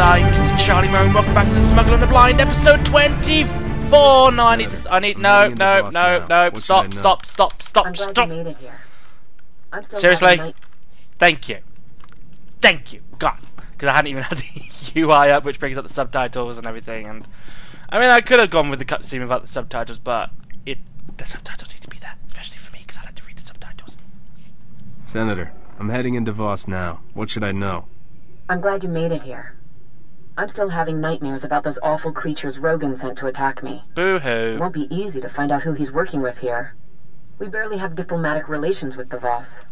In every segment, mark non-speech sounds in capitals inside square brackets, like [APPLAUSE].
I'm Mr. Charlie Moe, and welcome back to the Smuggler and the Blind, episode 24. No, I need to. I need. I'm No, no, no, no. What Stop, stop, stop, stop, stop. you made it here. I'm still Seriously? Thank you. Thank you. God. Because I hadn't even [LAUGHS] had the UI up, which brings up the subtitles and everything. And I mean, I could have gone with the cutscene without the subtitles, but it the subtitles need to be there, especially for me, because I like to read the subtitles. Senator, I'm heading into Voss now. What should I know? I'm glad you made it here. I'm still having nightmares about those awful creatures Rogun sent to attack me. Boo It hoo. won't be easy to find out who he's working with here. We barely have diplomatic relations with the Voss.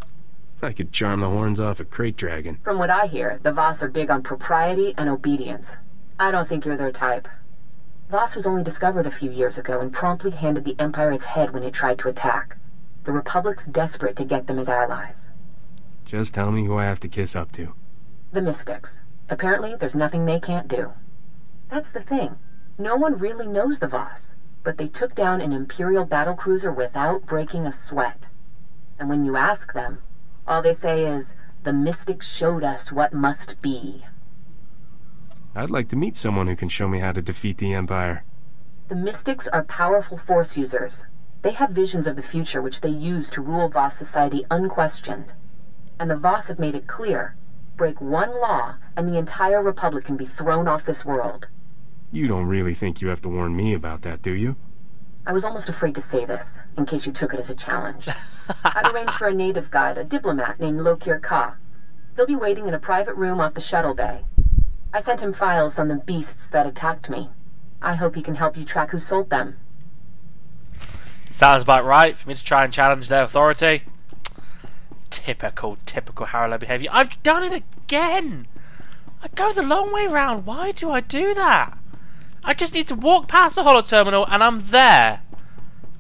I could charm the horns off a crate dragon. From what I hear, the Voss are big on propriety and obedience. I don't think you're their type. Voss was only discovered a few years ago and promptly handed the Empire its head when it tried to attack. The Republic's desperate to get them as allies. Just tell me who I have to kiss up to. The Mystics. Apparently, there's nothing they can't do. That's the thing. No one really knows the Voss, but they took down an Imperial battlecruiser without breaking a sweat. And when you ask them, all they say is, the Mystics showed us what must be. I'd like to meet someone who can show me how to defeat the Empire. The Mystics are powerful Force users. They have visions of the future which they use to rule Voss society unquestioned. And the Voss have made it clear break one law, and the entire Republic can be thrown off this world. You don't really think you have to warn me about that, do you? I was almost afraid to say this, in case you took it as a challenge. I've arranged for a native guide, a diplomat named Lokir Ka. He'll be waiting in a private room off the shuttle bay. I sent him files on the beasts that attacked me. I hope he can help you track who sold them. Sounds about right for me to try and challenge their authority. Typical, typical Harlow behaviour. I've done it again! I go the long way round. Why do I do that? I just need to walk past the holo terminal and I'm there.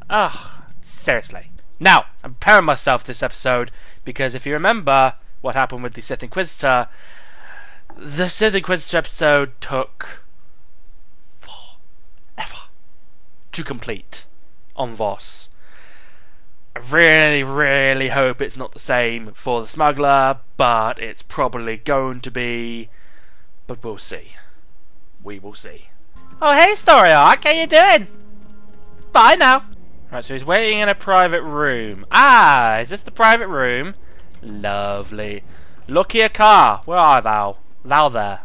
Ugh, seriously. Now, I'm preparing myself this episode because if you remember what happened with the Sith Inquisitor, the Sith Inquisitor episode took forever to complete on Voss. I really, really hope it's not the same for the smuggler, but it's probably going to be. But we'll see. We will see. Oh, hey, Story Arc, how you doing? Bye now. Right, so he's waiting in a private room. Ah, is this the private room? Lovely. Look here, car. Where are thou? Thou there.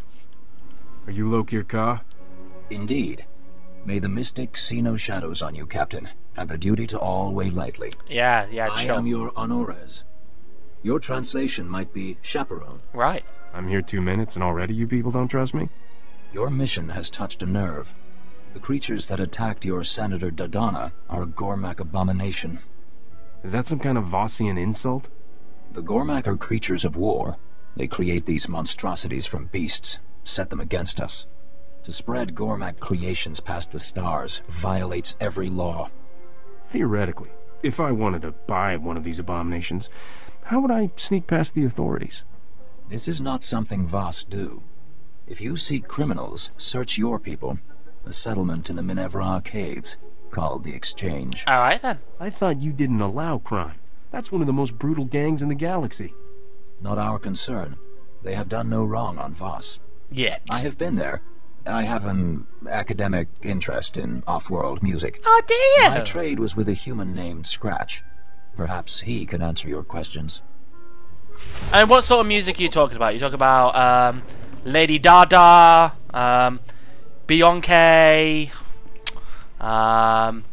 Are you Lokir Ka? Indeed. May the mystic see no shadows on you, Captain, and the duty to all weigh lightly. Yeah, yeah, I chill. am your honores. Your translation might be chaperone. Right. I'm here two minutes and already you people don't trust me? Your mission has touched a nerve. The creatures that attacked your Senator Dodonna are a Gormak abomination. Is that some kind of Vossian insult? The Gormak are creatures of war. They create these monstrosities from beasts, set them against us. To spread Gormak creations past the stars violates every law. Theoretically, if I wanted to buy one of these abominations, how would I sneak past the authorities? This is not something Voss do. If you seek criminals, search your people. A settlement in the Minevra caves, called the Exchange. Alright then. I thought you didn't allow crime. That's one of the most brutal gangs in the galaxy. Not our concern. They have done no wrong on Voss. Yet. I have been there. I have an academic interest in off-world music. Oh dear! My trade was with a human named Scratch. Perhaps he can answer your questions. And what sort of music are you talking about? You talk about um, Lady Dada, um, Beyonce, um,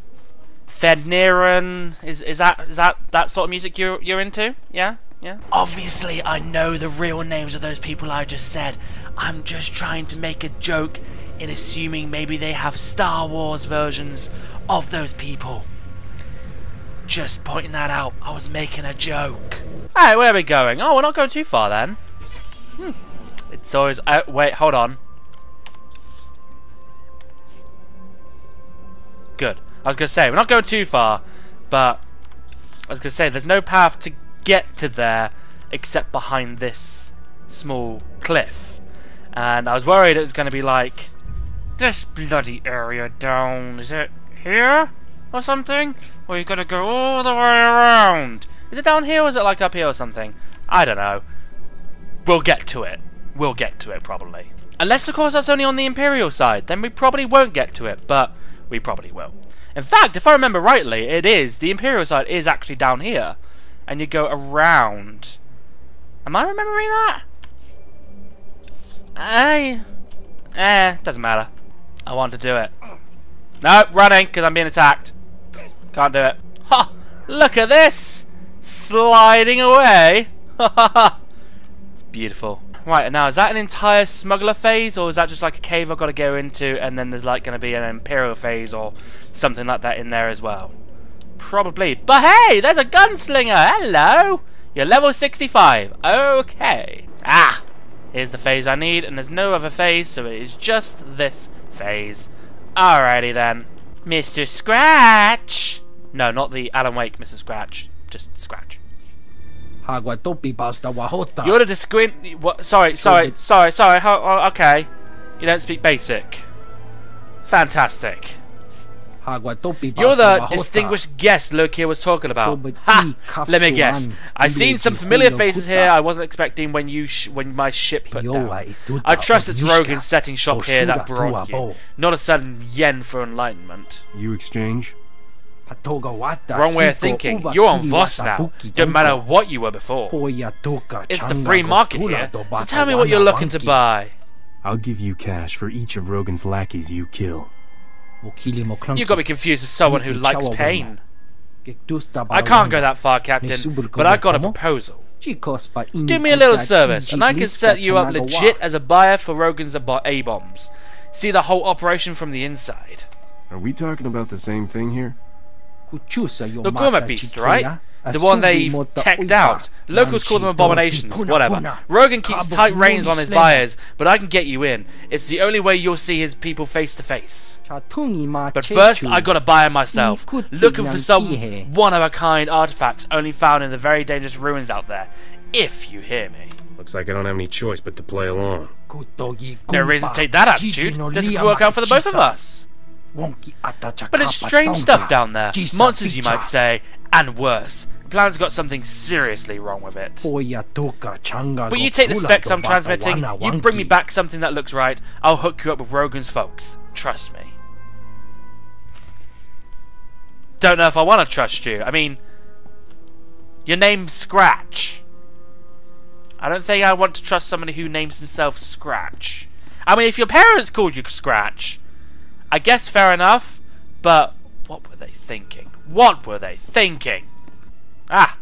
Fedniran. Is is that is that that sort of music you're you're into? Yeah, yeah. Obviously, I know the real names of those people I just said. I'm just trying to make a joke in assuming maybe they have Star Wars versions of those people. Just pointing that out. I was making a joke. Hey, where are we going? Oh, we're not going too far then. Hmm. It's always... Uh, wait, hold on. Good. I was going to say, we're not going too far, but... I was going to say, there's no path to get to there except behind this small cliff. And I was worried it was going to be like... This bloody area down, is it here? Or something? Or you've gotta go all the way around? Is it down here or is it like up here or something? I don't know. We'll get to it. We'll get to it probably. Unless, of course, that's only on the Imperial side. Then we probably won't get to it, but we probably will. In fact, if I remember rightly, it is. The Imperial side is actually down here. And you go around. Am I remembering that? I... Eh, doesn't matter. I want to do it. No, running, because I'm being attacked. Can't do it. Ha! Look at this! Sliding away! Ha ha ha! It's beautiful. Right, now is that an entire smuggler phase, or is that just like a cave I've got to go into, and then there's like going to be an imperial phase or something like that in there as well? Probably. But hey, there's a gunslinger! Hello! You're level 65. Okay. Ah! Here's the phase I need, and there's no other phase, so it is just this phase. Alrighty then. Mr. Scratch! No, not the Alan Wake Mr. Scratch. Just Scratch. Agua topi basta wahota. You're the disquin... What? Sorry, sorry, sorry, sorry. How, oh, okay. You don't speak basic. Fantastic. Agua topi You're the distinguished guest Lokir was talking about. Ha! Let me guess. I've seen some familiar faces here I wasn't expecting when you sh when my ship put Yowa down. I trust it's onushka Rogun setting shop here that oshuda brought you. Not a sudden yen for enlightenment. You exchange? Patoga wata Wrong way of thinking. You're on kili Voss now. Don't matter what you were before. It's the free market here. So tell me what you're looking to buy. I'll give you cash for each of Rogun's lackeys you kill. Mukili mo clunky. You got me confused with someone who likes pain. I can't go that far, Captain, but I've got a proposal. Chicos pa ini Do me a little service, and I can set you up legit as a buyer for Rogun's A-bombs. See the whole operation from the inside. Are we talking about the same thing here? Kuchusa yo The mata gourmet beast, right? The one they've mota teched out. Locals call them abominations, whatever. Rogun keeps tight reins on his buyers, but I can get you in. It's the only way you'll see his people face to face. But first, I gotta buy him myself. Looking for some one-of-a-kind artifacts only found in the very dangerous ruins out there. If you hear me. Looks like I don't have any choice but to play along. No reason to take that attitude. no This could work out for the both of us. But it's strange stuff down there. Monsters, you might say, and worse. The planet's got something seriously wrong with it. Poya toka changa But you take the specs I'm transmitting, you bring me back something that looks right, I'll hook you up with Rogun's folks. Trust me. Don't know if I want to trust you. I mean, your name's Scratch. I don't think I want to trust somebody who names himself Scratch. I mean, if your parents called you Scratch, I guess fair enough, but what were they thinking? What were they thinking? Ah,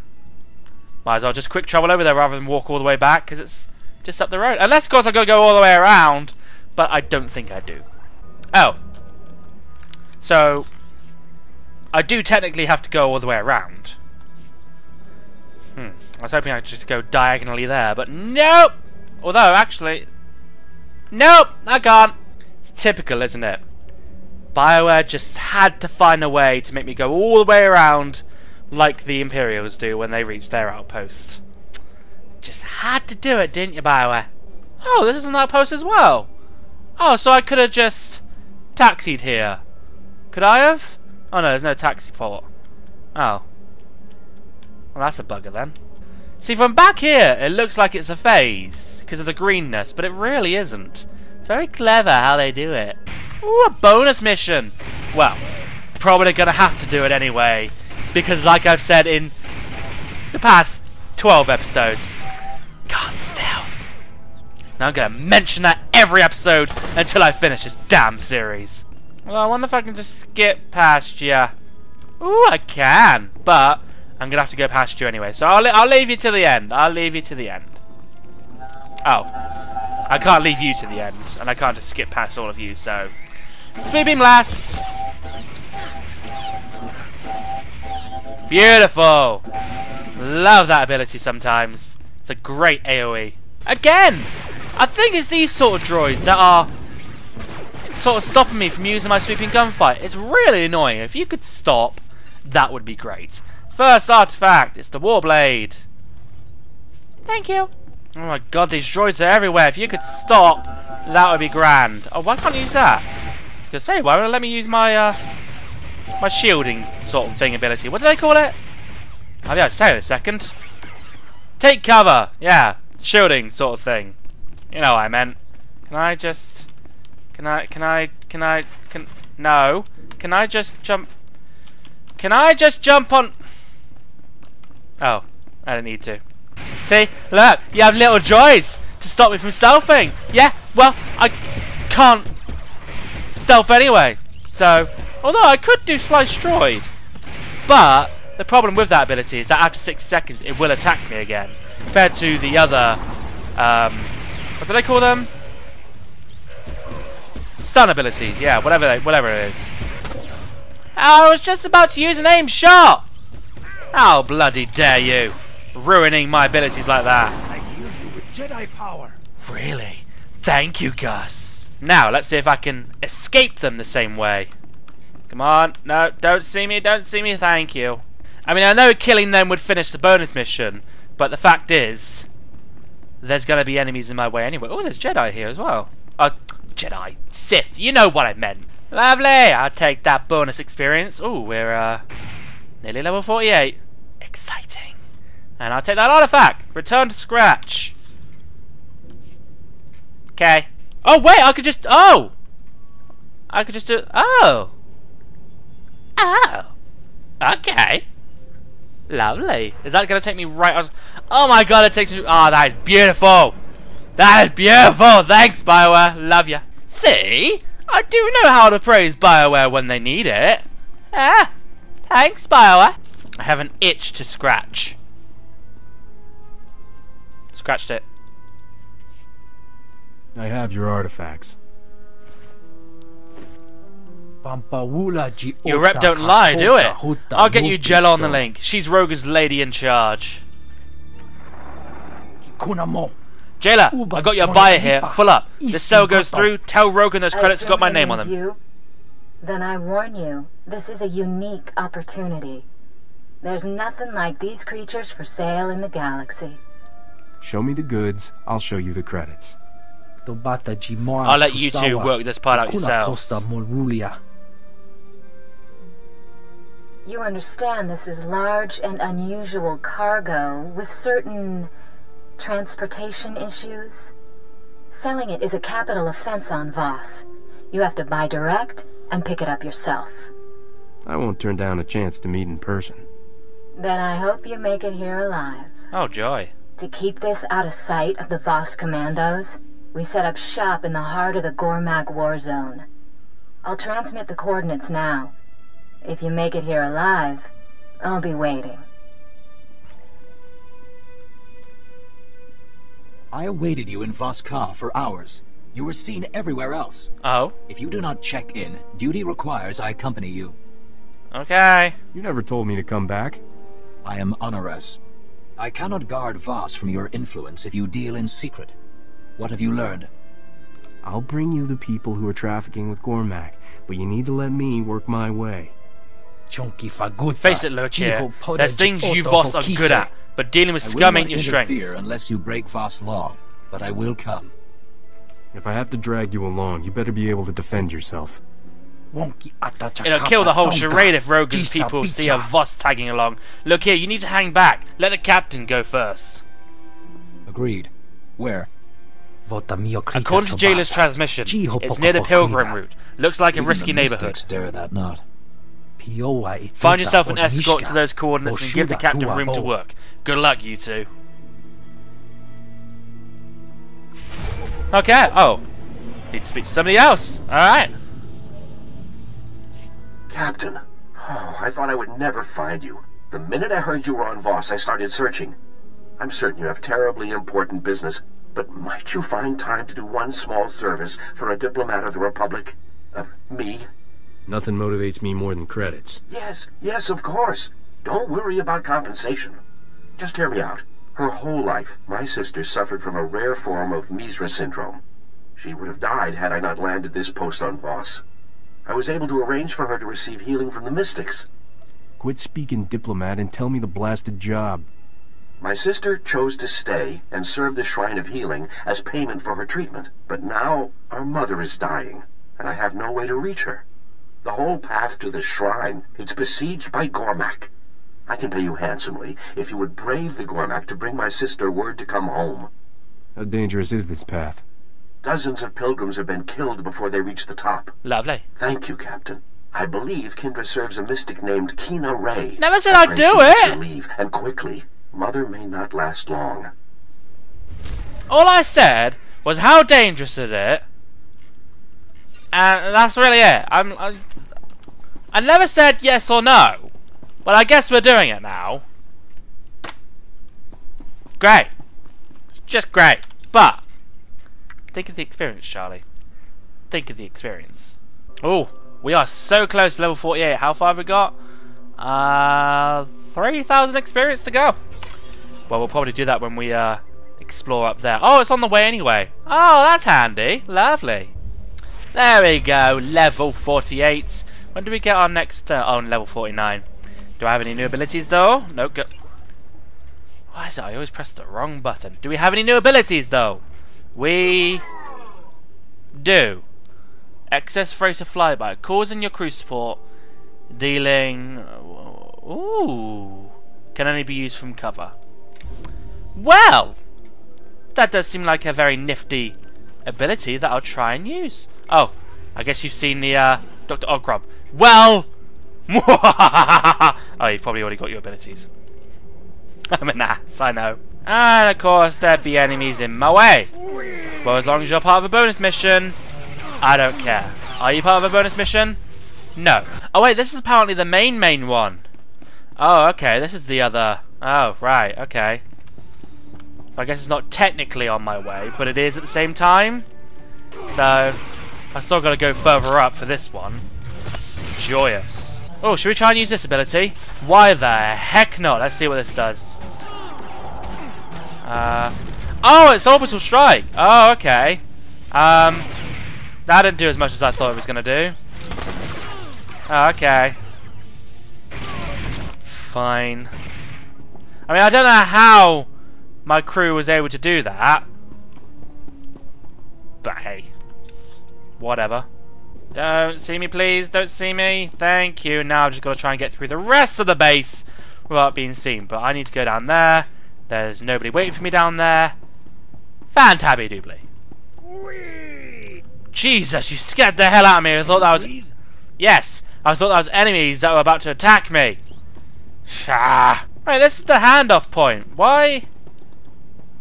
might as well just quick travel over there rather than walk all the way back, because it's just up the road. Unless, of course, I've got to go all the way around, but I don't think I do. Oh. So, I do technically have to go all the way around. Hmm. I was hoping I'd just go diagonally there, but nope! Although, actually... Nope! I can't! It's typical, isn't it? BioWare just had to find a way to make me go all the way around like the Imperials do when they reach their outpost. Just had to do it, didn't you, BioWare? Oh, this is an outpost as well. Oh, so I could have just taxied here. Could I have? Oh no, there's no taxi port. Oh. Well, that's a bugger then. See, from back here, it looks like it's a phase because of the greenness, but it really isn't. It's very clever how they do it. Ooh, a bonus mission! Well, probably gonna have to do it anyway, because like I've said in the past 12 episodes, can't stealth. Now I'm gonna mention that every episode until I finish this damn series. Well, I wonder if I can just skip past you. Ooh, I can, but I'm gonna have to go past you anyway. So I'll, I'll leave you to the end. I'll leave you to the end. Oh. I can't leave you to the end, and I can't just skip past all of you, so... Speed beam lasts! Beautiful! Love that ability sometimes. It's a great AoE. Again! I think it's these sort of droids that are sort of stopping me from using my Sweeping Gunfire. It's really annoying. If you could stop, that would be great. First artifact, it's the Warblade. Thank you. Oh my god, these droids are everywhere. If you could stop, that would be grand. Oh, why can't I use that? Was say, why won't it let me use my, uh, my shielding sort of thing ability? What do they call it? I'll be able to say in a second. Take cover! Yeah, shielding sort of thing. You know what I meant. Can I just... Can I... Can I... Can I... Can... No. Can I just jump... Can I just jump on... Oh. I don't need to. See? Look! You have little joys to stop me from stealthing. Yeah? Well, I can't stealth anyway. So... Although I could do Slice Droid. But... The problem with that ability is that after 6 seconds it will attack me again. Compared to the other... Um, what do they call them? Stun abilities, yeah, whatever they, whatever it is. I was just about to use an aim shot! How bloody dare you! Ruining my abilities like that. I heal you with Jedi power. Really? Thank you, Gus. Now, let's see if I can escape them the same way. Come on. No, don't see me, don't see me, thank you. I mean, I know killing them would finish the bonus mission, but the fact is, there's going to be enemies in my way anyway. Oh, there's Jedi here as well. Uh, Jedi. Sith. You know what I meant. Lovely. I'll take that bonus experience. Oh, we're, uh, nearly level 48. Exciting. And I'll take that artifact. Return to scratch. Okay. Oh, wait, I could just... Oh! I could just do... Oh! Oh! Okay. Lovely. Is that going to take me right... On... Oh my god, it takes me... Oh, that is beautiful! That is beautiful! Thanks, Bioware. Love you. See? I do know how to praise Bioware when they need it. Ah, thanks, Bioware. I have an itch to scratch. Scratched it. I have your artifacts. Pampaula ji Your rep don't lie, do it? I'll get you muti Jella on the link. She's Rogun's lady in charge. Kikuna mo. Jella, I got your buyer here. Full up. The sale goes through. Tell Rogun those credits got my name on them. You? Then I warn you, this is a unique opportunity. There's nothing like these creatures for sale in the galaxy. Show me the goods, I'll show you the credits. Tobata ji moa I'll let you two tusawa. work this part out Kikuna yourselves. posta. You understand this is large and unusual cargo with certain transportation issues? Selling it is a capital offense on Voss. You have to buy direct and pick it up yourself. I won't turn down a chance to meet in person. Then I hope you make it here alive. Oh, joy. To keep this out of sight of the Voss commandos, we set up shop in the heart of the Gormak war zone. I'll transmit the coordinates now. If you make it here alive, I'll be waiting. I awaited you in Voss-Ka for hours. You were seen everywhere else. Oh, If you do not check in, duty requires I accompany you. okay. You never told me to come back. I am Honores. I cannot guard Voss from your influence if you deal in secret. What have you learned? I'll bring you the people who are trafficking with Gormak, but you need to let me work my way. Chonki faguta. Face it, look here. There's things you Voss are good at, but dealing with scum ain't your strength. interfere unless you break Voss law, but I will come. If I have to drag you along, you better be able to defend yourself. Wonki ata It'll kill the whole charade if tonka. Rogan's Jisa people see a. Voss tagging along. Look here, you need to hang back. Let the captain go first. Agreed. Where? Vota mio According to Jella's tobasa. transmission, Jiho it's near the Pilgrim route. Looks like a Even risky neighborhood. dare that not. Find tota yourself an escort to those coordinates and give the captain room to work. Good luck, you two. Okay, oh. Need to speak to somebody else. Alright. Captain. Oh, I thought I would never find you. The minute I heard you were on Voss, I started searching. I'm certain you have terribly important business, but might you find time to do one small service for a diplomat of the Republic? Uh, me? Nothing motivates me more than credits. Yes, yes, of course. Don't worry about compensation. Just hear me out. Her whole life, my sister suffered from a rare form of Misra syndrome. She would have died had I not landed this post on Voss. I was able to arrange for her to receive healing from the mystics. Quit speaking diplomat and tell me the blasted job. My sister chose to stay and serve the Shrine of Healing as payment for her treatment. But now our mother is dying, and I have no way to reach her. The whole path to the shrine is besieged by Gormak. I can pay you handsomely if you would brave the Gormak to bring my sister word to come home. How dangerous is this path? Dozens of pilgrims have been killed before they reach the top. Lovely. Thank you, Captain. I believe Kendra serves a mystic named Kina Ray. Never said I I'd pray do she gets it. her Leave, and quickly. Mother may not last long. All I said was how dangerous is it, and that's really it. I'm, I, I never said yes or no, but I guess we're doing it now. Great, It's just great. But think of the experience, Charlie. Think of the experience. Oh, we are so close to level 48. How far have we got? Uh, 3,000 experience to go. Well, we'll probably do that when we uh, explore up there. Oh, it's on the way anyway. Oh, that's handy. Lovely. There we go. Level 48. When do we get our next... Uh, oh, level 49. Do I have any new abilities, though? No. Go Why is it I always press the wrong button? Do we have any new abilities, though? We... do. XS Freighter Flyby. Causing your crew support. Dealing... Ooh. Can only be used from cover. Well, that does seem like a very nifty ability that I'll try and use. Oh, I guess you've seen the uh, Dr. Ogrub. Well, [LAUGHS] oh, you've probably already got your abilities. [LAUGHS] I'm an ass, I know. And of course, there'd be enemies in my way. Well, as long as you're part of a bonus mission, I don't care. Are you part of a bonus mission? No. Oh wait, this is apparently the main main one. Oh, okay, this is the other... Oh, right, okay. I guess it's not technically on my way, but it is at the same time. So, I still got to go further up for this one. Joyous. Oh, should we try and use this ability? Why the heck not? Let's see what this does. Uh, oh, it's Orbital Strike. Oh, okay. Um, that didn't do as much as I thought it was going to do. Oh, okay. Fine. I mean, I don't know how my crew was able to do that. But hey. Whatever. Don't see me, please. Don't see me. Thank you. Now I've just got to try and get through the rest of the base without being seen. But I need to go down there. There's nobody waiting for me down there. Fantabby doobly. Jesus, you scared the hell out of me. I thought that was... Yes, I thought that was enemies that were about to attack me. Shah. Right, this is the handoff point. Why?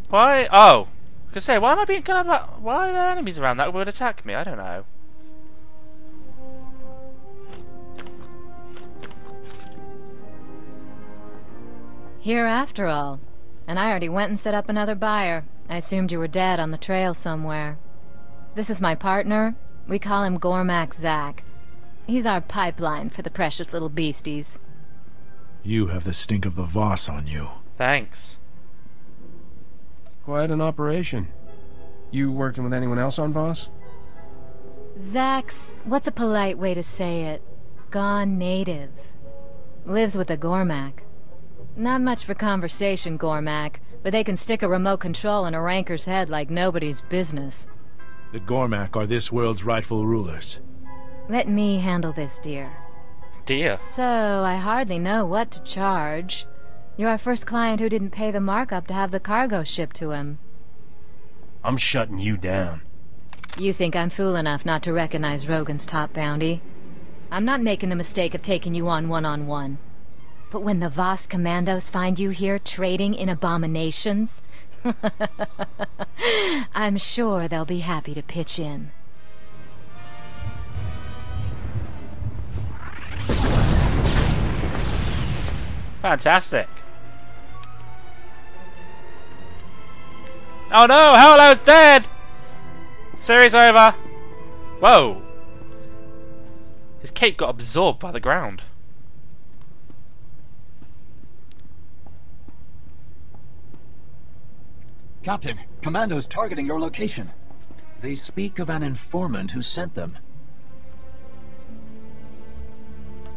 Why? Oh. I was say, why am I being kind of... Why are there enemies around that would attack me? I don't know. Here after all. And I already went and set up another buyer. I assumed you were dead on the trail somewhere. This is my partner. We call him Gormak Zack. He's our pipeline for the precious little beasties. You have the stink of the Voss on you. Thanks. Quite an operation. You working with anyone else on Voss? Zax, what's a polite way to say it? Gone native. Lives with a Gormak. Not much for conversation, Gormak, but they can stick a remote control in a ranker's head like nobody's business. The Gormak are this world's rightful rulers. Let me handle this, dear. Dear. So, I hardly know what to charge. You're our first client who didn't pay the markup to have the cargo shipped to him. I'm shutting you down. You think I'm fool enough not to recognize Rogun's top bounty? I'm not making the mistake of taking you on one-on-one. -on -one. But when the Voss commandos find you here trading in abominations, [LAUGHS] I'm sure they'll be happy to pitch in. Fantastic. Oh no, Harlow's dead! Series over. Whoa. His cape got absorbed by the ground. Captain, Commando's targeting your location. They speak of an informant who sent them.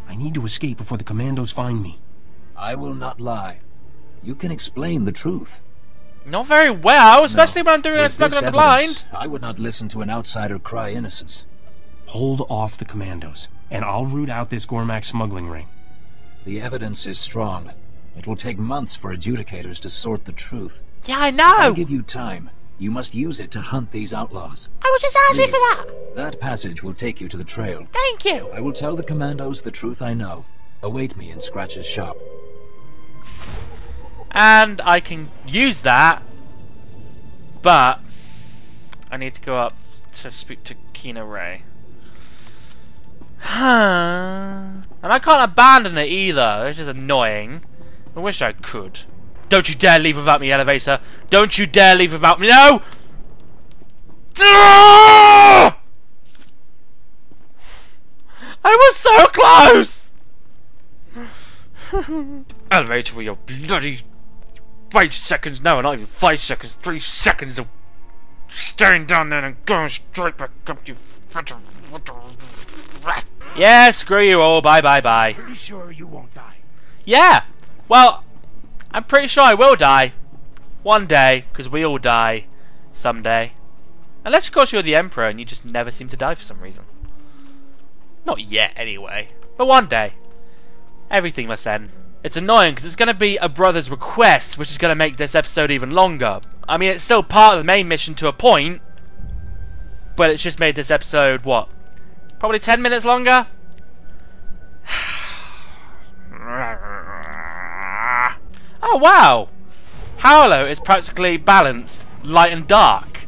I need to escape before the commandos find me. I will not lie. You can explain the truth. Not very well, especially No. when I'm doing a With smuggle this in the evidence, blind. I would not listen to an outsider cry innocence. Hold off the commandos, and I'll root out this Gormak smuggling ring. The evidence is strong. It will take months for adjudicators to sort the truth. Yeah, I I'll know. give you time. You must use it to hunt these outlaws. I was just asking for that. That passage will take you to the trail. Thank you. I will tell the commandos the truth I know. Await me in Scratch's shop. And I can use that, but I need to go up to speak to Kina Ray. and I can't abandon it either, which is annoying. I wish I could. Don't you dare leave without me, elevator. Don't you dare leave without me. No! [LAUGHS] I was so close! [LAUGHS] elevator with your bloody five seconds. No, not even five seconds. Three seconds of staying down there and going straight back up you. Yeah, screw you all. Bye, bye, bye. Pretty sure you won't die. Yeah. Well, I'm pretty sure I will die. One day, because we all die someday. Unless, of course, you're the Emperor and you just never seem to die for some reason. Not yet, anyway. But one day. Everything must end. It's annoying because it's going to be a brother's request, which is going to make this episode even longer. I mean, it's still part of the main mission to a point, but it's just made this episode, what? Probably 10 minutes longer? [SIGHS] oh, wow! Harlow is practically balanced, light and dark.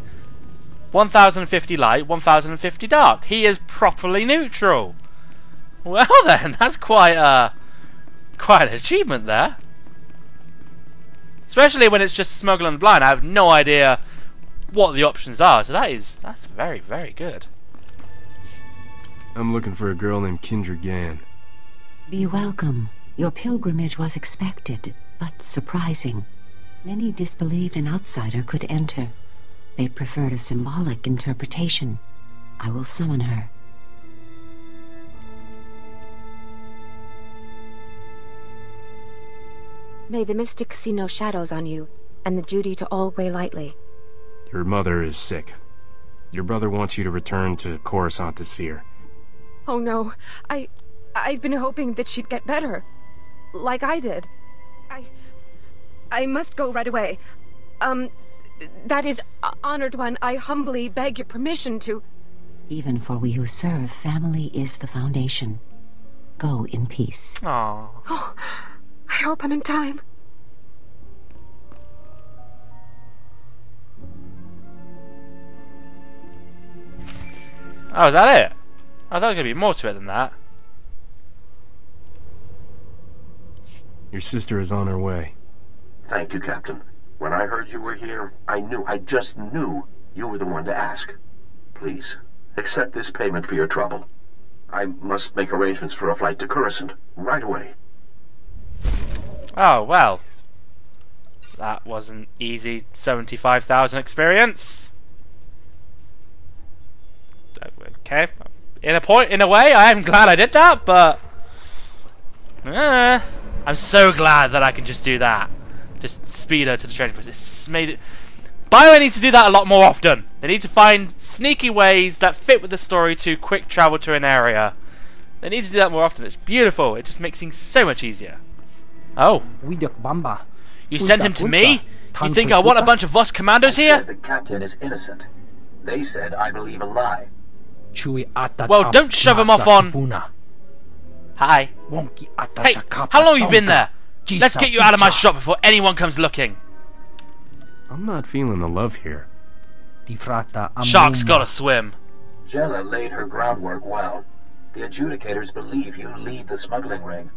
1050 light, 1050 dark. He is properly neutral. Well [LAUGHS] then, that's quite a quite an achievement there. Especially when it's just smuggle and blind. I have no idea what the options are. So that is that's very very good. I'm looking for a girl named Kindra Gann. Be welcome. Your pilgrimage was expected, but surprising. Many disbelieved an outsider could enter. They preferred a symbolic interpretation. I will summon her. May the mystic see no shadows on you, and the duty to all weigh lightly. Your mother is sick. Your brother wants you to return to Coruscant to see her. Oh no, I... I'd been hoping that she'd get better. Like I did. I... I must go right away. Um, that is, uh, honored one, I humbly beg your permission to... Even for we who serve, family is the foundation. Go in peace. Aww. I hope I'm in time. Oh, is that it? I thought there was going to be more to it than that. Your sister is on her way. Thank you, Captain. When I heard you were here, I knew, I just knew you were the one to ask. Please, accept this payment for your trouble. I must make arrangements for a flight to Coruscant right away. Oh, well. That was an easy 75,000 experience. Okay. In a point, in a way, I am glad I did that, but... Eh, I'm so glad that I can just do that. Just speed her to the training place. It's made it... BioWare needs to do that a lot more often. They need to find sneaky ways that fit with the story to quick travel to an area. They need to do that more often. It's beautiful. It just makes things so much easier. Oh. You sent him to me? You think I want a bunch of Voss commandos I here? said the captain is innocent. They said I believe a lie. Well, don't shove him off on... Hi. Hey, how long have you been there? Let's get you out of my shop before anyone comes looking. I'm not feeling the love here. Shark's gotta swim. Jella laid her groundwork well. The adjudicators believe you lead the smuggling ring.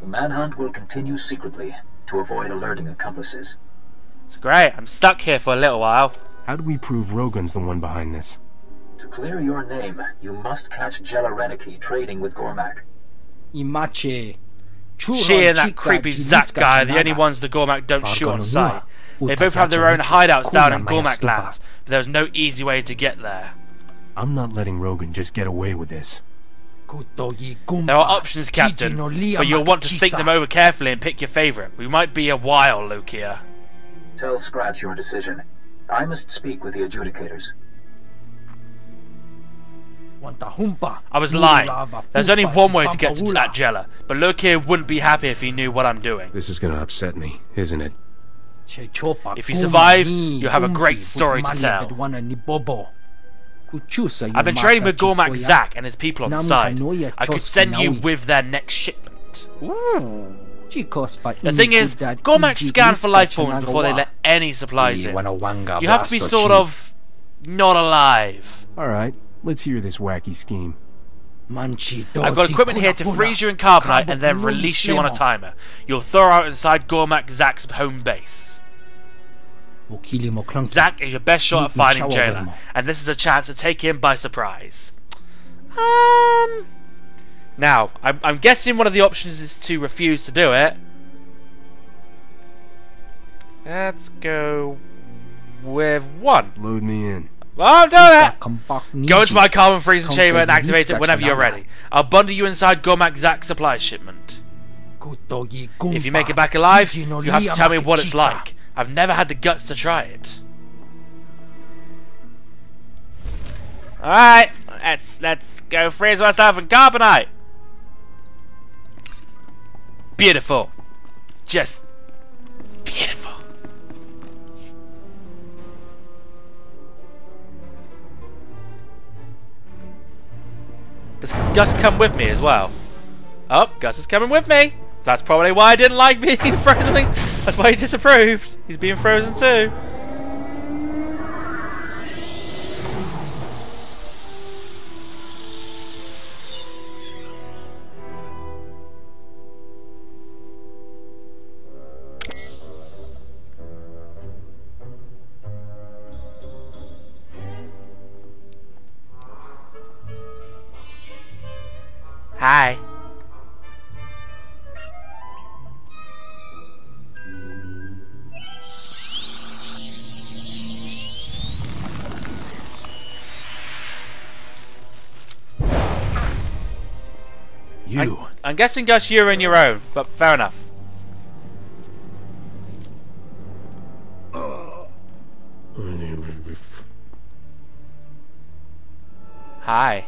The manhunt will continue secretly to avoid alerting accomplices. It's great. I'm stuck here for a little while. How do we prove Rogun's the one behind this? To clear your name, you must catch Jella Reneki trading with Gormak. She and that creepy Zach guy are the only ones the Gormak don't shoot on sight. They both have their own hideouts down in Gormak lands, but there's no easy way to get there. I'm not letting Rogun just get away with this. There are options, Captain, but you'll want to think them over carefully and pick your favourite. We might be a while, Lokir. Tell Scratch your decision. I must speak with the adjudicators. I was lying. There's only one way to get to that Jella, but Lokir wouldn't be happy if he knew what I'm doing. This is gonna upset me, isn't it? If you survive, you'll have a great story to tell. I've been trading with Gormak Zack and his people on the side. I could send you with their next shipment. Ooh. The thing is, Gormak scan for life forms before they let any supplies in. You have to be sort of not alive. Alright, let's hear this wacky scheme. I've got equipment here to freeze you in carbonite and then release you on a timer. You'll thaw out inside Gormak Zack's home base. Zack is your best shot at finding Jella, and this is a chance to take him by surprise. Um. Now, I'm, I'm guessing one of the options is to refuse to do it. Let's go with one. Load me in. Well, I'm doing that. Go into my carbon freezing chamber and activate it whenever you're ready. I'll bundle you inside Gormak Zack's supply shipment. If you make it back alive, you have to tell me what it's like. I've never had the guts to try it. Alright, let's let's go freeze myself in carbonite. Beautiful. Just beautiful. Does Gus come with me as well? Oh, Gus is coming with me. That's probably why I didn't like being [LAUGHS] frozen. That's why he disapproved. He's being frozen too. Hi. You. I'm guessing Gus, you're in your own, but fair enough. Hi.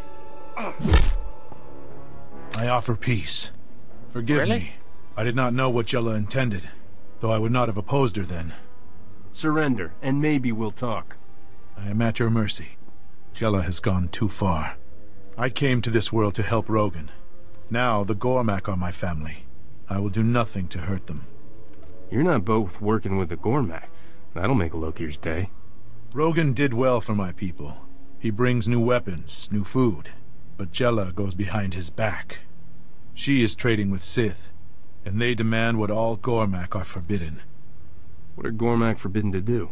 I offer peace. Forgive Really? me. I did not know what Jella intended, though I would not have opposed her then. Surrender, and maybe we'll talk. I am at your mercy. Jella has gone too far. I came to this world to help Rogun. Now the Gormak are my family. I will do nothing to hurt them. You're not both working with the Gormak. That'll make Lokir's day. Rogun did well for my people. He brings new weapons, new food. But Jella goes behind his back. She is trading with Sith, and they demand what all Gormak are forbidden. What are Gormak forbidden to do?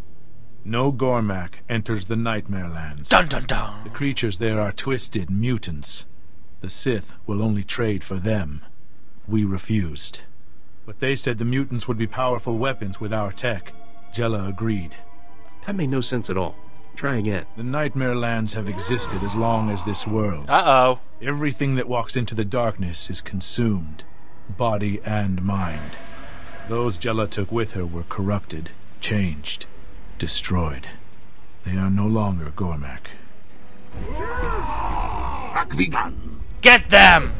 No Gormak enters the Nightmare Lands. Dun dun dun. The creatures there are twisted mutants. The Sith will only trade for them. We refused. But they said the mutants would be powerful weapons with our tech. Jella agreed. That made no sense at all. Try again. The Nightmare Lands have existed as long as this world. Uh-oh. Everything that walks into the darkness is consumed, body and mind. Those Jella took with her were corrupted, changed, destroyed. They are no longer Gormak. Get them!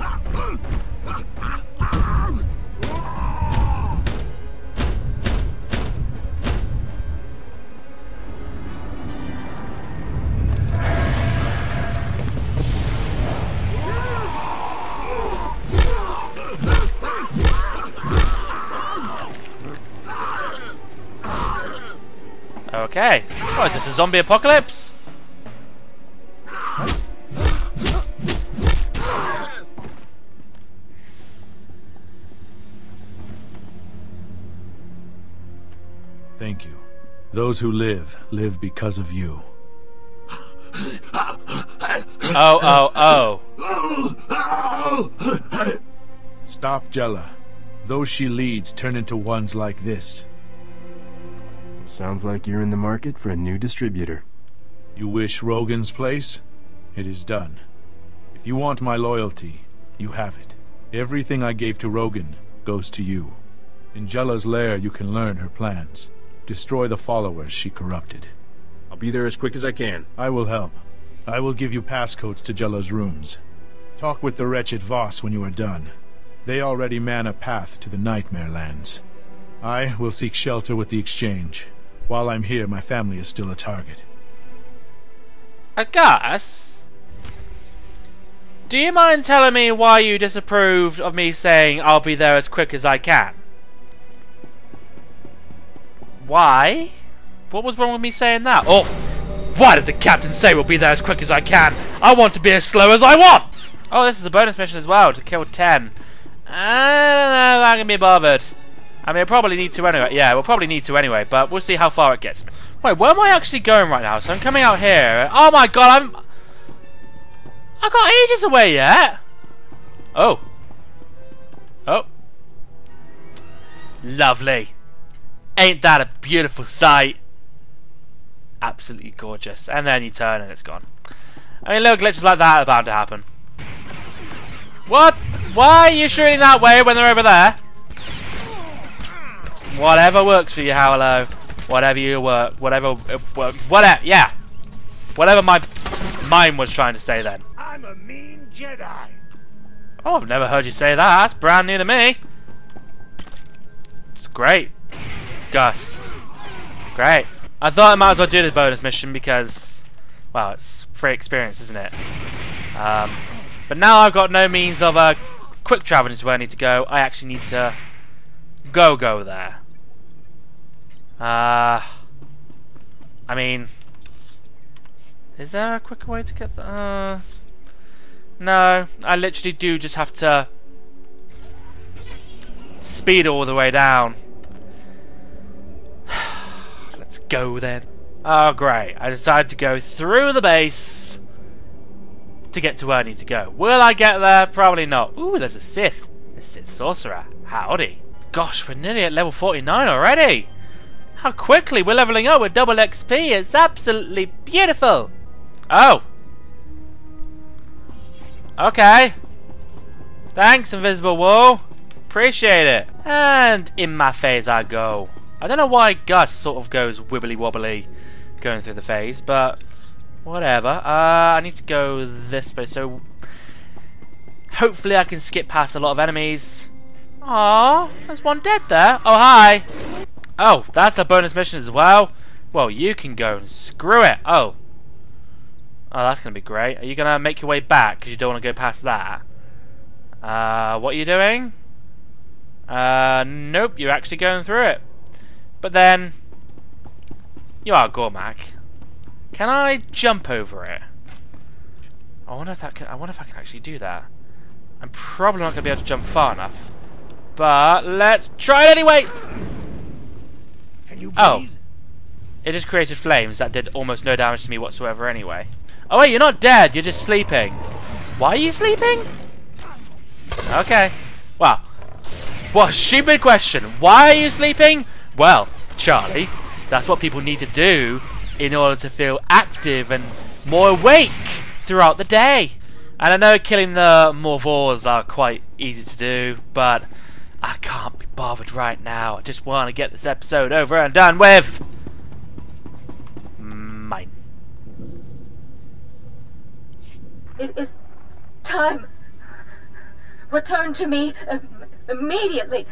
Okay. What is this, a zombie apocalypse? Those who live, live because of you. Oh, oh, oh. Stop Jella. Those she leads turn into ones like this. Sounds like you're in the market for a new distributor. You wish Rogun's place? It is done. If you want my loyalty, you have it. Everything I gave to Rogun goes to you. In Jella's lair, you can learn her plans. Destroy the followers she corrupted. I'll be there as quick as I can. I will help. I will give you passcodes to Jella's rooms. Talk with the wretched Voss when you are done. They already man a path to the Nightmare Lands. I will seek shelter with the exchange. While I'm here, my family is still a target. I guess. Do you mind telling me why you disapproved of me saying I'll be there as quick as I can? Why? What was wrong with me saying that? Oh, why did the captain say we'll be there as quick as I can? I want to be as slow as I want! Oh, this is a bonus mission as well, to kill 10. I don't know I can be bothered. I mean, I probably need to anyway. Yeah, we'll probably need to anyway, but we'll see how far it gets me. Wait, where am I actually going right now? So I'm coming out here. Oh my god, I'm... I got ages away yet. Oh. Oh. Lovely. Ain't that a beautiful sight? Absolutely gorgeous. And then you turn and it's gone. I mean, little glitches like that are bound to happen. What? Why are you shooting that way when they're over there? Whatever works for you, Harlow. Whatever you work. Whatever uh, works. Whatever. Yeah. Whatever my mind was trying to say then. I'm a mean Jedi. Oh, I've never heard you say that. That's brand new to me. It's great. Guss. Great. I thought I might as well do this bonus mission because, well, it's free experience, isn't it? Um, but now I've got no means of uh, quick traveling to where I need to go. I actually need to go go there. Uh, I mean, is there a quicker way to get there? Uh, no, I literally do just have to speed all the way down. Let's go then. Oh great, I decided to go through the base to get to where I need to go. Will I get there? Probably not. Ooh, there's a Sith. A Sith Sorcerer. Howdy. Gosh, we're nearly at level 49 already. How quickly we're leveling up with double XP. It's absolutely beautiful. Oh. Okay. Thanks, Invisible Wall. Appreciate it. And in my phase I go. I don't know why Guss sort of goes wibbly wobbly going through the phase, but whatever. Uh, I need to go this way, so hopefully I can skip past a lot of enemies. Aww, there's one dead there. Oh, hi. Oh, that's a bonus mission as well. Well, you can go and screw it. Oh. Oh, that's going to be great. Are you going to make your way back because you don't want to go past that? Uh, what are you doing? Uh, nope, you're actually going through it. But then, you are Gormak. Can I jump over it? I wonder if that can, I wonder if I can actually do that. I'm probably not going to be able to jump far enough. But let's try it anyway! Can you Oh. It just created flames that did almost no damage to me whatsoever anyway. Oh wait, you're not dead, you're just sleeping. Why are you sleeping? Okay. Well. What a stupid question. Why are you sleeping? Well, Charlie, that's what people need to do in order to feel active and more awake throughout the day. And I know killing the Morvors are quite easy to do, but I can't be bothered right now. I just want to get this episode over and done with. Mine. It is time. Return to me im- immediately.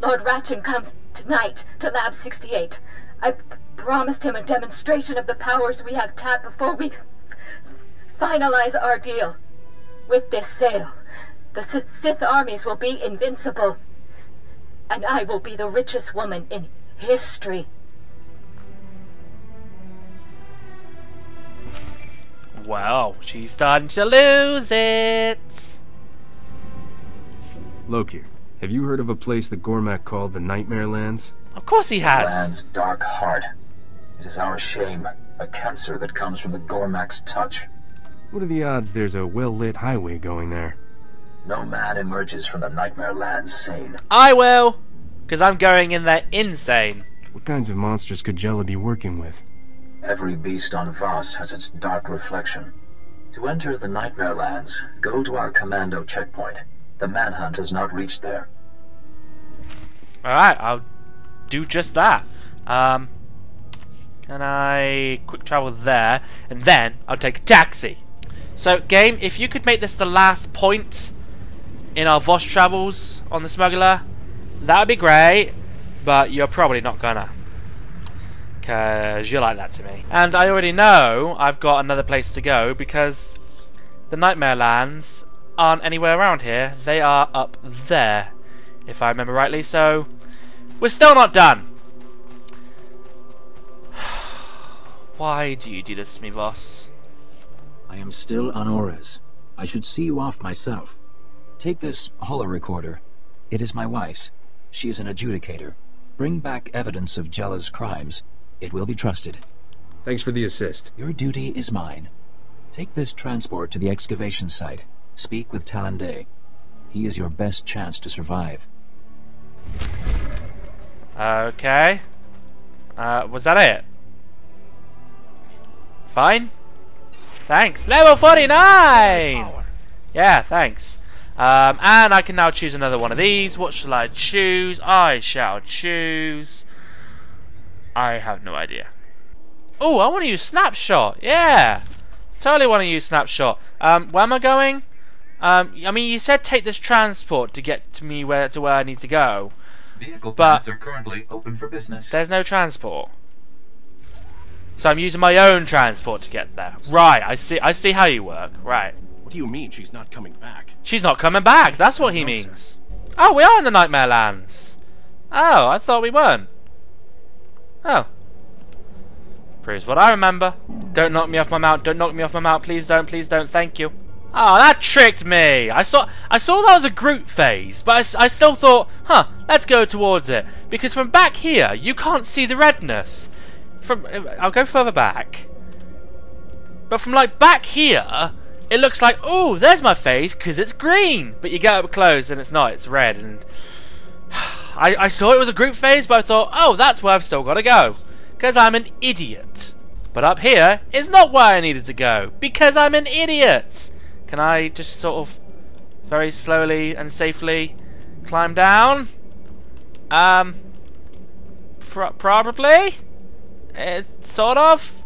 Lord Ratchin comes tonight to Lab 68. I promised him a demonstration of the powers we have tapped before we finalize our deal. With this sale, the Sith Sith armies will be invincible. And I will be the richest woman in history. Wow, she's starting to lose it. Lokir, have you heard of a place that Gormak called the Nightmare Lands? Of course he has. Land's dark heart. It is our shame, a cancer that comes from the Gormak's touch. What are the odds there's a well-lit highway going there? No man emerges from the Nightmare Lands sane. I will, because I'm going in there insane. What kinds of monsters could Jella be working with? Every beast on Voss has its dark reflection. To enter the Nightmare Lands, go to our commando checkpoint. The manhunt has not reached there. Alright, I'll do just that. Um, can I quick travel there? And then I'll take a taxi. So, game, if you could make this the last point in our Voss travels on the smuggler, that would be great. but you're probably not gonna. Because you're like that to me. And I already know I've got another place to go because the Nightmare Lands aren't anywhere around here. They are up there, if I remember rightly. So, we're still not done. [SIGHS] Why do you do this to me, Voss? I am still on Ores. I should see you off myself. Take this holo recorder. It is my wife's. She is an adjudicator. Bring back evidence of Jella's crimes. It will be trusted. Thanks for the assist. Your duty is mine. Take this transport to the excavation site. Speak with Talande. He is your best chance to survive. Okay. Uh, was that it? Fine. Thanks. Level 49! Yeah, thanks. Um, and I can now choose another one of these. What shall I choose? I shall choose... I have no idea. Oh, I want to use Snapshot. Yeah. Totally want to use Snapshot. Um, where am I going? Um, I mean, you said take this transport to get to me where to where I need to go. Vehicle But- permits are currently open for business. There's no transport. So I'm using my own transport to get there. Right, I see I see how you work. Right. What do you mean she's not coming back? She's not coming back. That's what he means. Oh, we are in the Nightmare Lands. Oh, I thought we weren't. Oh. Proves what I remember. Don't knock me off my mount. Don't knock me off my mount. Please don't. Please don't. Thank you. Oh, that tricked me. I saw I saw that was a group phase, but I still thought, huh, let's go towards it. Because from back here, you can't see the redness. From uh, I'll go further back. But from like back here, it looks like, oh, there's my face because it's green. But you get up close and it's not, it's red. And [SIGHS] I, I saw it was a group phase, but I thought, oh, that's where I've still got to go. Because I'm an idiot. But up here is not where I needed to go. Because I'm an idiot. Can I just sort of very slowly and safely climb down? Um, pro probably? It's sort of?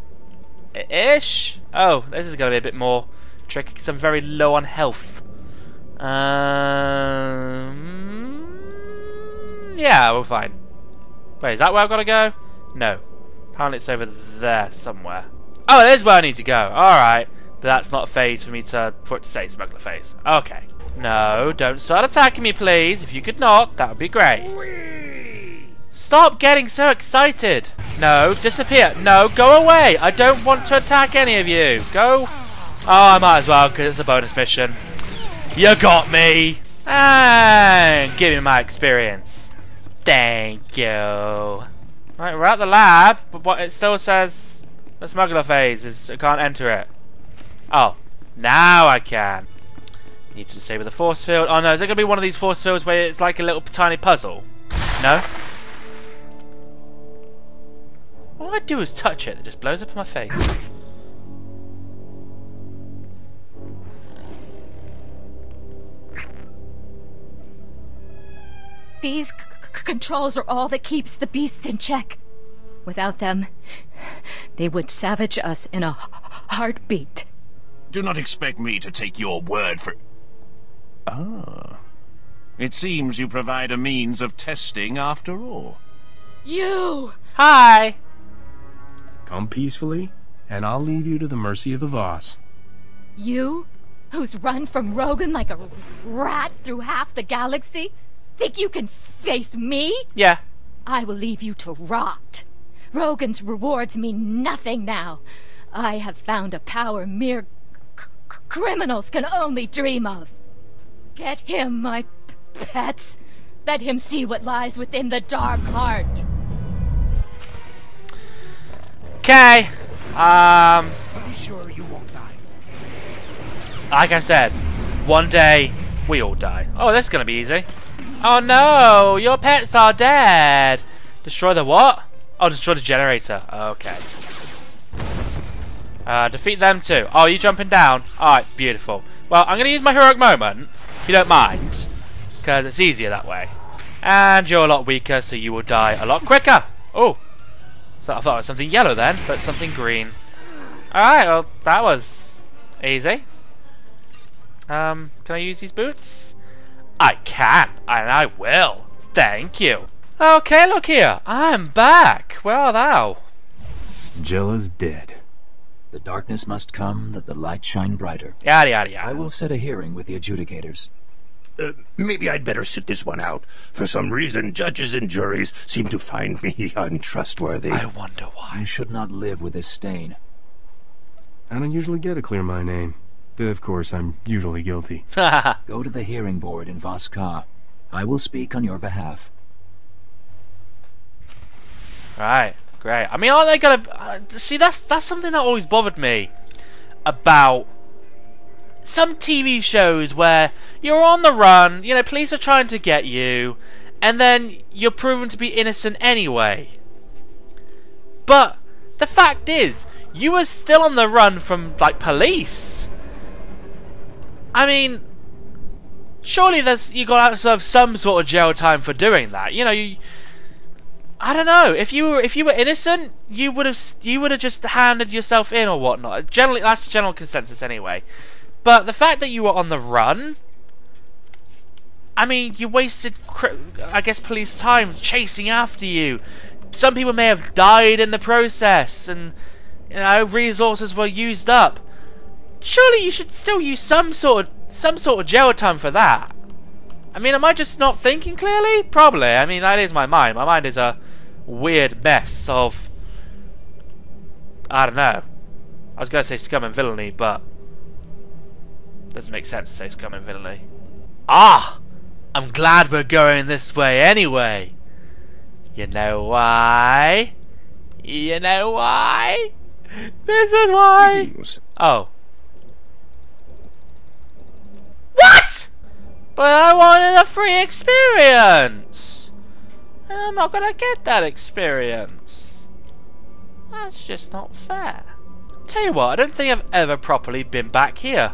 Ish? Oh, this is going to be a bit more tricky because I'm very low on health. Um, yeah, we're fine. Wait, is that where I've got to go? No. Apparently it's over there somewhere. Oh, it is where I need to go. Alright. But that's not a phase for me to, for it to say smuggler phase. Okay. No, don't start attacking me, please. If you could not, that would be great. Stop getting so excited. No, disappear. No, go away. I don't want to attack any of you. Go. Oh, I might as well because it's a bonus mission. You got me. And give me my experience. Thank you. Right, we're at the lab, but what it still says the smuggler phase is I can't enter it. Oh, now I can. Need to disable the force field. Oh no, is it gonna be one of these force fields where it's like a little tiny puzzle? No. All I do is touch it, it just blows up in my face. These controls are all that keeps the beasts in check. Without them, they would savage us in a heartbeat. Do not expect me to take your word for... Ah. It seems you provide a means of testing after all. You! Hi! Come peacefully, and I'll leave you to the mercy of the Voss. You, who's run from Rogun like a rat through half the galaxy, think you can face me? Yeah. I will leave you to rot. Rogun's rewards mean nothing now. I have found a power mere c- c- criminals can only dream of. Get him, my pets. Let him see what lies within the dark heart. Okay. Um. Be sure you won't die. Like I said, one day we all die. Oh, this is gonna be easy. Oh no, your pets are dead. Destroy the what? Oh, destroy the generator. Okay. Uh, defeat them too. Oh, you jumping down? Alright, beautiful. Well, I'm gonna use my heroic moment, if you don't mind. Because it's easier that way. And you're a lot weaker, so you will die a lot quicker. Oh. So I thought it was something yellow then, but something green. Alright, well, that was easy. Um, can I use these boots? I can, and I will. Thank you. Okay, look here. I'm back. Where are thou? Jella's dead. The darkness must come that the light shine brighter. Yada yada yada. I will set a hearing with the adjudicators. Uh, maybe I'd better sit this one out. For some reason, judges and juries seem to find me [LAUGHS] untrustworthy. I wonder why. You should not live with this stain. I don't usually get to clear my name. Of course, I'm usually guilty. [LAUGHS] Go to the hearing board in Voss-Ka. I will speak on your behalf. Right, great. I mean, aren't they gonna uh, see? That's that's something that always bothered me about some TV shows where you're on the run. You know, police are trying to get you, and then you're proven to be innocent anyway. But the fact is, you were still on the run from like police. I mean, surely there's you got to serve some sort of jail time for doing that. You know, you. I don't know. If you were if you were innocent, you would have you would have just handed yourself in or whatnot. Generally, that's the general consensus anyway. But the fact that you were on the run, I mean, you wasted, I guess, police time chasing after you. Some people may have died in the process, and you know resources were used up. Surely you should still use some sort of some sort of jail time for that. I mean, am I just not thinking clearly? Probably. I mean, that is my mind. My mind is a weird mess of... I don't know. I was going to say scum and villainy, but... Doesn't make sense to say scum and villainy. Ah! I'm glad we're going this way anyway. You know why? You know why? This is why! Oh. What?! But I wanted a free experience! And I'm not gonna get that experience. That's just not fair. Tell you what, I don't think I've ever properly been back here.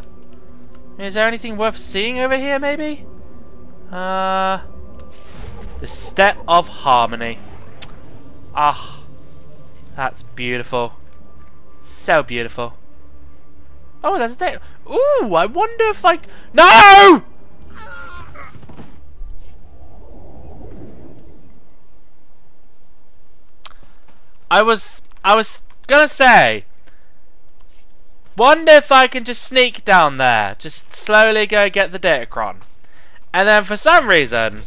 Is there anything worth seeing over here, maybe? Uh... The Step of Harmony. Ah. That's beautiful. So beautiful. Oh, there's a day. Ooh, I wonder if I... No! I was I was gonna say Wonder if I can just sneak down there. Just slowly go get the Datacron. And then for some reason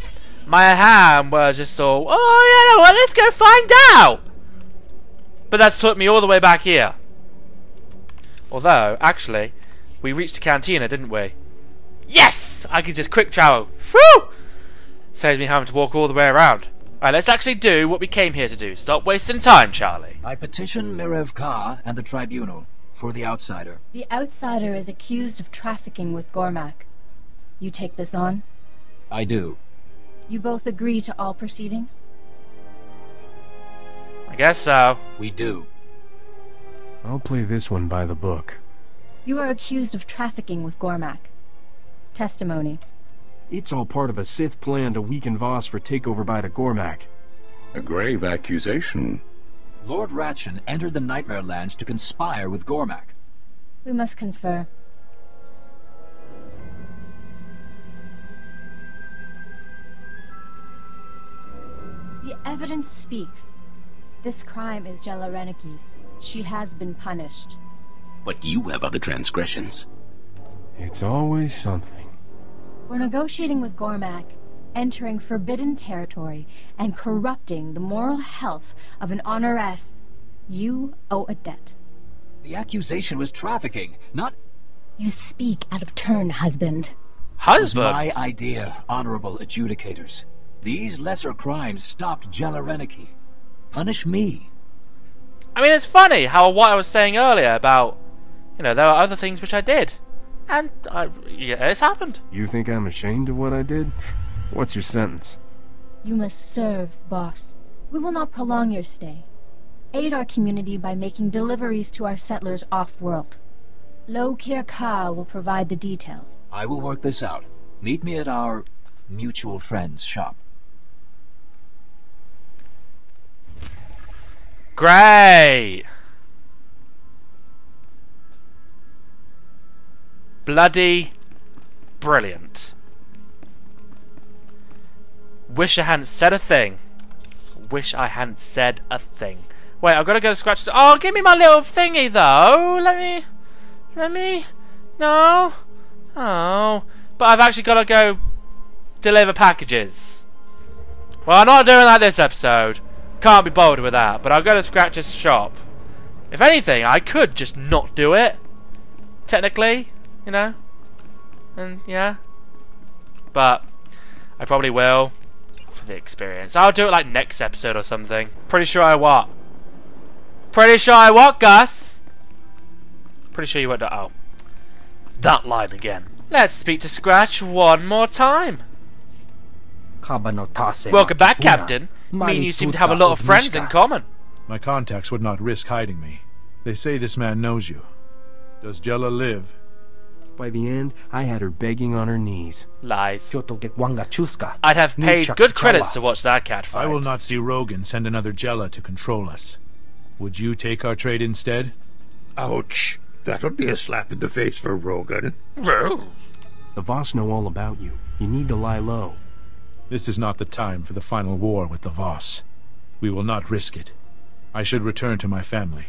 my hand was just all Oh yeah well let's go find out But that took me all the way back here. Although, actually, we reached the cantina, didn't we? Yes! I could just quick travel. Whew! Saves me having to walk all the way around. Alright, let's actually do what we came here to do. Stop wasting time, Charlie. I petition Mirev Ka and the tribunal for the outsider. The outsider is accused of trafficking with Gormak. You take this on? I do. You both agree to all proceedings? I guess so. We do. I'll play this one by the book. You are accused of trafficking with Gormak. Testimony. It's all part of a Sith plan to weaken Voss for takeover by the Gormak. A grave accusation. Lord Ratchin entered the Nightmare Lands to conspire with Gormak. We must confer. The evidence speaks. This crime is Jella Reniki's. She has been punished. But you have other transgressions. It's always something. For negotiating with Gormak, entering forbidden territory, and corrupting the moral health of an honoress, you owe a debt. The accusation was trafficking, not... You speak out of turn, husband. Husband? My idea, honorable adjudicators. These lesser crimes stopped Jella Reniki. Punish me. I mean, it's funny how what I was saying earlier about, you know, there are other things which I did. And, I, yeah, it's happened. You think I'm ashamed of what I did? What's your sentence? You must serve, boss. We will not prolong your stay. Aid our community by making deliveries to our settlers off-world. Lo Kir Ka will provide the details. I will work this out. Meet me at our mutual friend's shop. Great! Bloody brilliant. Wish I hadn't said a thing. wish I hadn't said a thing. Wait, I've got to go to Scratch. Oh, give me my little thingy, though. Let me... Let me... No. Oh. But I've actually got to go deliver packages. Well, I'm not doing that this episode. Can't be bothered with that. But I'll go to Scratch's shop. If anything, I could just not do it. Technically, you know. And, yeah. But, I probably will. For the experience. I'll do it like next episode or something. Pretty sure I what? Pretty sure I what, Guss? Pretty sure you won't do Oh. That line again. Let's speak to Scratch one more time. Welcome back, Captain. Me and you seem to have a lot of friends in common. My contacts would not risk hiding me. They say this man knows you. Does Jella live? By the end, I had her begging on her knees. Lies. I'd have paid good credits to watch that cat fight. I will not see Rogun send another Jella to control us. Would you take our trade instead? Ouch. That'll be a slap in the face for Rogun. Well. The Voss know all about you. You need to lie low. This is not the time for the final war with the Voss. We will not risk it. I should return to my family.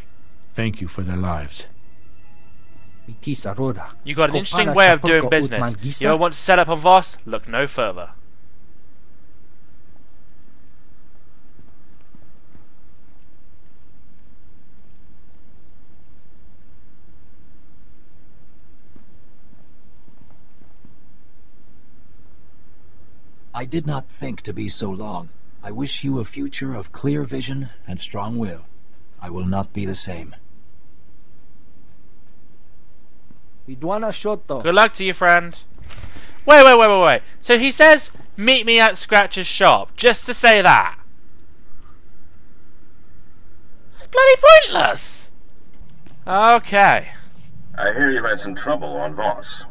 Thank you for their lives. You got an interesting way of doing business. You ever want to set up a Voss? Look no further. I did not think to be so long. I wish you a future of clear vision and strong will. I will not be the same. Good luck to you, friend. Wait, wait, wait, wait, wait. So he says, meet me at Scratch's shop, just to say that. It's bloody pointless. Okay. I hear you had some trouble on Voss.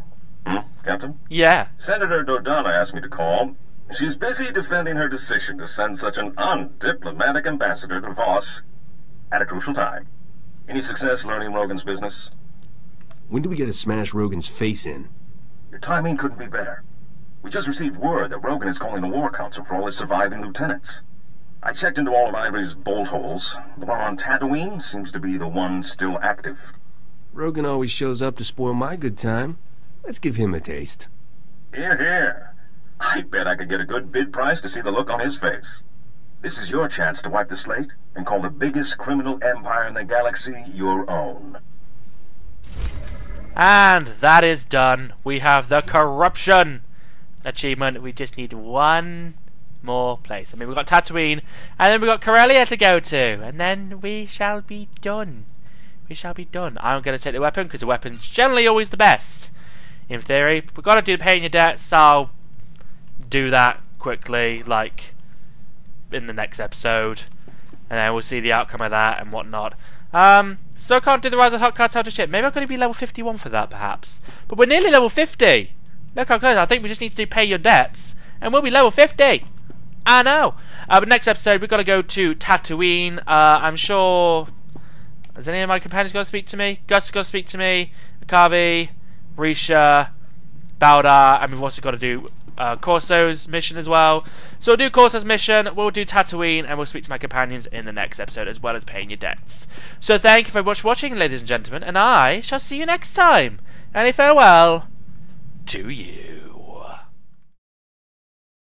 Hmm, Captain? Yeah. Senator Dodonna asked me to call. She's busy defending her decision to send such an undiplomatic ambassador to Voss at a crucial time. Any success learning Rogun's business? When do we get to smash Rogun's face in? Your timing couldn't be better. We just received word that Rogun is calling the War Council for all his surviving lieutenants. I checked into all of Ivory's bolt holes. The one on Tatooine seems to be the one still active. Rogan always shows up to spoil my good time. Let's give him a taste. Here, here. I bet I could get a good bid price to see the look on his face. This is your chance to wipe the slate and call the biggest criminal empire in the galaxy your own. And that is done. We have the corruption achievement. We just need one more place. I mean, we've got Tatooine, and then we've got Corellia to go to, and then we shall be done. We shall be done. I'm going to take the weapon, because the weapon's generally always the best, in theory. We've got to do paying your debts, so I'll do that quickly, like, in the next episode, and then we'll see the outcome of that and whatnot. Um, so can't do the Rise of Hutt Cartel just yet. Maybe I'm going to be level 51 for that, perhaps. But we're nearly level 50. Look how close. I think we just need to do pay your debts, and we'll be level 50. I know. Uh, but next episode, we've got to go to Tatooine. Uh, I'm sure... Has any of my companions got to speak to me? Guss got to speak to me. Akaavi, Risha, Bowdaar, and we've also got to do uh, Corso's mission as well. So we'll do Corso's mission, we'll do Tatooine, and we'll speak to my companions in the next episode, as well as paying your debts. So thank you very much for watching, ladies and gentlemen, and I shall see you next time. And a farewell to you.